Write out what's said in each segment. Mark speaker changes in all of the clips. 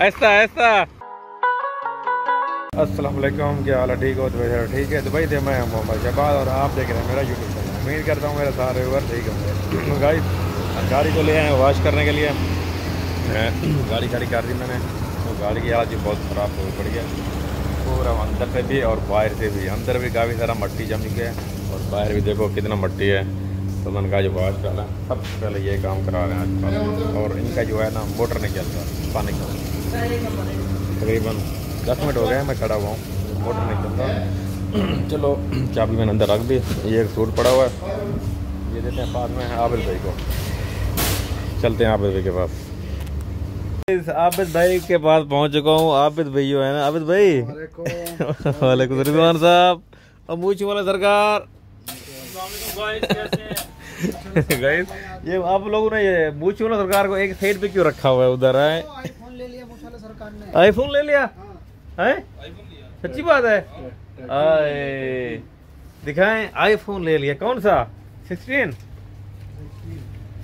Speaker 1: ऐसा ऐसा। अस्सलाम वालेकुम क्या हाल है? ठीक हो? तो ठीक है? दुबई से मैं मोहम्मद शहबाज और आप देख रहे हैं मेरा यूट्यूब चैनल उम्मीद करता हूँ मेरे सारे व्यूवर ठीक होंगे। गाइस गाड़ी को ले आए वॉश करने के लिए। गाड़ी खड़ी कर दी मैंने। तो गाड़ी की हालत बहुत ख़राब हो पड़ी है। पूरा अंदर से भी और बाहर से भी। अंदर भी काफ़ी सारा मट्टी जम है। और बाहर भी देखो कितना मट्टी है। तो मैंने कहा जो वॉश डाला सबसे पहले ये काम करा रहे हैं आजकल। और इनका जो है ना मोटर नहीं चलता पानी का। तकरीबन दस मिनट हो गए मैं खड़ा हुआ हूँ। मोटर नहीं चलता। चलो चाबी मैंने अंदर रख दी। ये एक सूट पड़ा हुआ है। ये देते हैं पास में आबिद भाई को। चलते हैं आबिद भाई के पास। आबिद भाई के पास पहुँच चुका हूँ। आबिद भाई जो है ना आबिद भाई। वालेकुम। रिजवान साहब। मूछ वाला सरकार। गाइस ये आप लोगों ने ये मूछ वाला सरकार को एक साइड पे क्यों रखा हुआ है उधर है
Speaker 2: आईफोन ले लिया मुझे सरकार ने।
Speaker 1: आईफोन ले लिया? है। सच्ची बात है? आए दिखाएँ आईफोन ले लिया। कौन सा? सिक्सटीन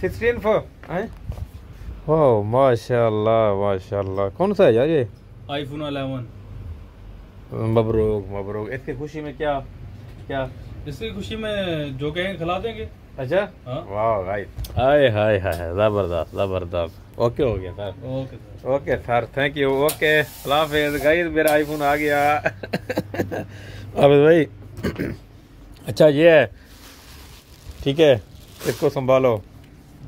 Speaker 1: सिक्सटीन फोर है? वाह माशाल्लाह माशाल्लाह। कौन सा है यार ये?
Speaker 3: आईफोन 11
Speaker 1: मबरूक मबरूक। इसकी खुशी में क्या क्या?
Speaker 3: इसकी खुशी में जो कहेंगे खिला देंगे।
Speaker 1: अच्छा?
Speaker 3: हाँ।
Speaker 1: वाह भाई। हाय हाय हाय ज़बरदस्त ज़बरदस्त। ओके हो गया sir.
Speaker 3: Okay sir.
Speaker 1: Okay sir thank you okay Hafiz guys मेरा आईफोन आ गया। अबे भाई अच्छा ये है ठीक है इसको संभालो।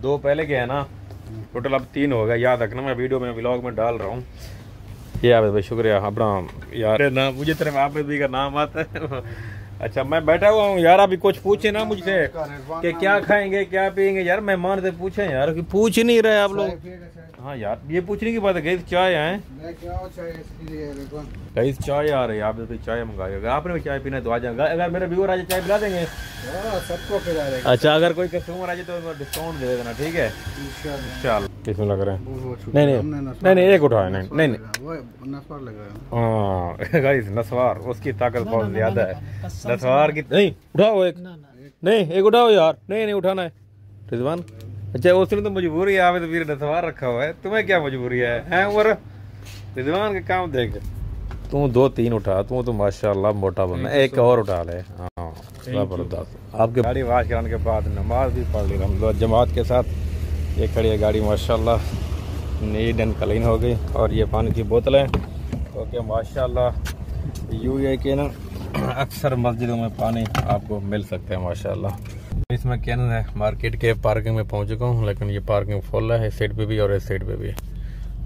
Speaker 1: दो पहले के है ना टोटल अब तीन हो गया याद रखना मैं वीडियो में व्लॉग में डाल रहा हूँ। ये आबिद भाई शुक्रिया अपना यार। ना मुझे तेरे आबिद भाई का नाम आता है अच्छा मैं बैठा हुआ हूँ। यार अभी कुछ पूछे ना मुझसे। कि क्या खाएँगे क्या पियेंगे? यार मेहमान से पूछे यार कि पूछ ही नहीं रहे आप लोग। हाँ यार ये पूछने की बात है गई चाय है? गई चाय आ रही है आप तो चाय मंगाई अगर आपने भी चाय पीना है तो आ जाएगा अगर मेरे व्यूअर आज चाय पिला देंगे
Speaker 2: सबको
Speaker 1: अच्छा अगर कोई कस्टमर आ जाए तो डिस्काउंट दे देना ठीक है? चल। किसमें लग रहा है? नहीं नहीं। नहीं नहीं एक उठाए नहीं नहीं नहीं।
Speaker 2: वो नसवार लग रहा है।
Speaker 1: हाँ गाइस नसवार उसकी ताकत बहुत ज़्यादा है। नसवार की नहीं उठाओ एक। नहीं एक उठाओ यार। नहीं नहीं उठाना है। रिजवान। अच्छा उसने तो मजबूरी है आवेद वीर नसवार रखा हुआ है। तुम्हें क्या मजबूरी है हैं उमर? रिजवान के काम देख। तू दो तीन उठा तू तो माशाल्लाह मोटा बना एक और उठा ले। हाँ। ज़बरदस्त। आपके गाड़ी वाश कराने के बाद नमाज़ भी पढ़ ली हम जमात के साथ ये खड़ी है गाड़ी माशाल्लाह। नीट एंड क्लीन हो गई और ये पानी की बोतल है। ओके माशाल्लाह। यू ए के ना अक्सर मस्जिदों में पानी आपको मिल सकता है माशाल्लाह। इसमें क्या है मार्केट के पार्किंग में पहुँच चुका हूँ लेकिन ये पार्किंग फुल है इस साइड पे भी और इस साइड पे भी।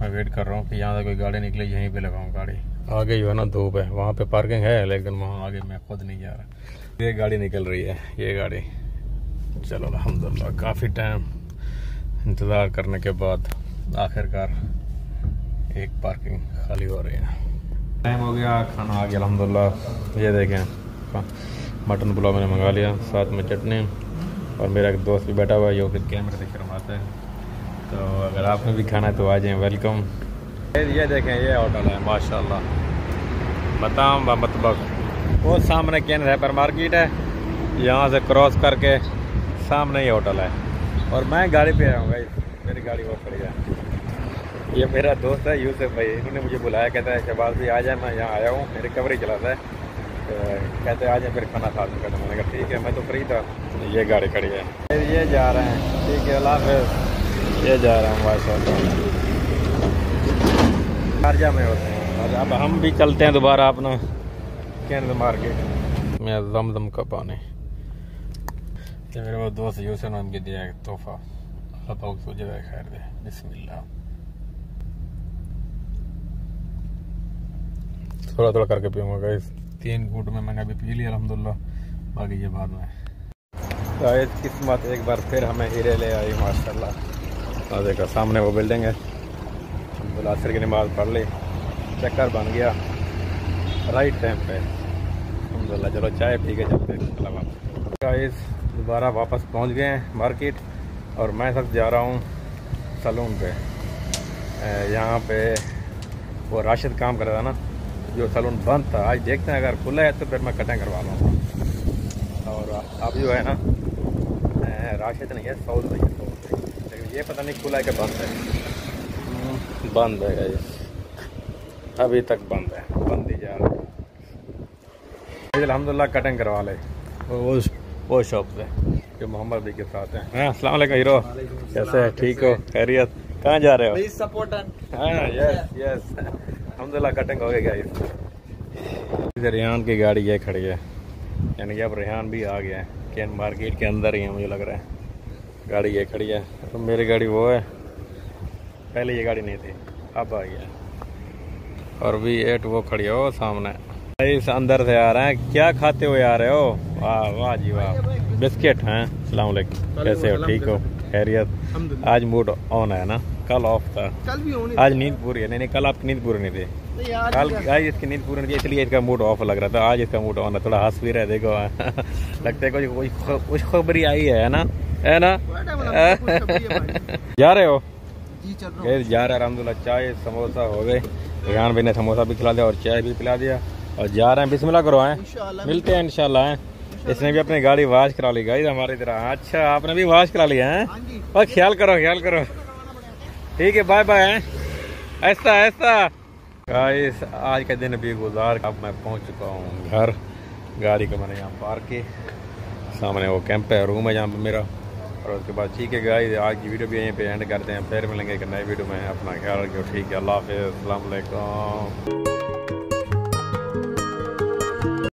Speaker 1: मैं वेट कर रहा हूँ कि यहाँ से कोई गाड़ी निकले यहीं पे लगाऊँ गाड़ी। आगे जो है ना धूप है, वहाँ पे पार्किंग है, लेकिन वहाँ आगे मैं खुद नहीं जा रहा। ये गाड़ी निकल रही है, ये गाड़ी। चलो, अलहमदिल्ला, काफ़ी टाइम इंतज़ार करने के बाद आखिरकार एक पार्किंग खाली हो रही है। टाइम हो गया, खाना आ गया, अलहमदिल्ला। ये देखें मटन पुलाव मैंने मंगा लिया, साथ में चटनी, और मेरा एक दोस्त भी बैठा हुआ है, जो कि कैमरे से शर्माता है। तो अगर आपने भी खाना है तो आ जाएँ वेलकम ये देखें, ये होटल है, माशाल्लाह। बताम मतबक वो सामने कैन पर मार्केट है। यहाँ से क्रॉस करके सामने ही होटल है। और मैं गाड़ी पे आया हूँ भाई, मेरी गाड़ी वो खड़ी है। ये मेरा दोस्त है, यूसुफ भाई, इन्होंने मुझे बुलाया, कहता है शहबाज भी आ जाए, मैं यहाँ आया हूँ रिकवरी चलाता है। तो कहते आ जाए, फिर खाना खा सकते तो मैंने कहा, ठीक है, मैं तो फ्री था। ये गाड़ी खड़ी है। फिर ये जा रहे हैं। ठीक है, अल्लाह ये जा रहे हैं माशा शारजा में होते हैं। और अब हम भी चलते हैं दोबारा अपना। कैन मार्केट। में जमजम का पानी। तो मेरे वो दोस्त यूसुफ ने मुझे दिया एक तोहफा। अल्लाह पाक तो जगह खैर दे। बिस्मिल्लाह। थोड़ा थोड़ा करके पीऊँगा गाइस तीन घूट में मैंने अभी पी लिया अलहमदिल्ला बाकी ये बाद में। गाइस किस्मत एक बार फिर हमें हीरे ले आई माशाल्लाह। देखो सामने वो बिल्डिंग है। असर की नमाज़ पढ़ ली। चक्कर बन गया। राइट टाइम पे। अलहमदिल्ला चलो चाय पी के चलते गाइस दोबारा वापस पहुँच गए हैं मार्केट और मैं सब जा रहा हूँ सलून पे। यहाँ पे वो राशिद काम कर रहा था ना, जो सलून बंद था। आज देखते हैं, अगर खुला है तो फिर मैं कटिंग करवा लूँगा। और अब जो है ना राशिद नहीं है सऊद नहीं है सऊद लेकिन ये पता नहीं खुला है कि बंद है। बंद है ये अभी तक बंद है। बंद ही जा रहा है। अलहमदिल्ला कटिंग करवा ले। वो वो, शॉप से। जो मोहम्मद भाई के साथ हैं। हाँ अस्सलाम वालेकुम हीरो। कैसे है? ठीक हो? खैरियत। कहाँ जा रहे हो?
Speaker 2: प्लीज़ सपोर्ट
Speaker 1: हाँ यस यस अलहमदिल्ला कटिंग हो गई गाइस इधर रेहान की गाड़ी ये खड़ी है। यानी कि अब रेहान भी आ गया है। कैन मार्केट के अंदर ही है मुझे लग रहा है। गाड़ी ये खड़ी है। तो मेरी गाड़ी वो है। पहले ये गाड़ी नहीं थी अब आ गया। और भी एट वो खड़ी है वो सामने। इस अंदर से आ रहे हैं। क्या खाते हुए आ रहे हो? वाह वाह जी वाह। बिस्किट हैं सलाम वालेकुम। कैसे हो? ठीक हो? खैरियत। आज मूड ऑन है ना? कल ऑफ़ था।
Speaker 2: कल भी होने
Speaker 1: आज नींद पूरी है। नहीं नहीं कल आपकी नींद पूरी नहीं थी। कल आज इसकी नींद पूरी नहीं थी इसलिए इसका मूड ऑफ़ लग रहा था। आज इसका मूड ऑन है। थोड़ा हंस भी रहा है देखो। लगता है कुछ कुछ खबरी आई है ना? है ना? जा रहे हो? गए जा रहे हैं अलहमदुल्ला चाय समोसा हो गए। रेहान भाई ने समोसा भी खिला दिया और चाय भी पिला दिया। और जा रहे हैं बिस्मिल्लाह करो आए मिलते हैं इंशाल्लाह हैं। इसने भी अपनी गाड़ी वाश करा ली गाइस हमारी तरह। अच्छा आपने भी वाश करा लिया है।
Speaker 2: हाँ
Speaker 1: और ख्याल करो ख्याल करो। ठीक है बाय बाय हैं। ऐसा ऐसा। गाइस आज का दिन भी गुजार अब मैं पहुँच चुका हूँ घर। गाड़ी को मैंने यहाँ पार्क की सामने वो कैंप है रूम है जहाँ पे मेरा। और उसके बाद ठीक है गाइस आज की वीडियो भी यहीं पे एंड करते हैं। फिर मिलेंगे एक नए वीडियो में। अपना ख्याल रखियो, ठीक है। अल्लाह हाफिज़। वालेकुम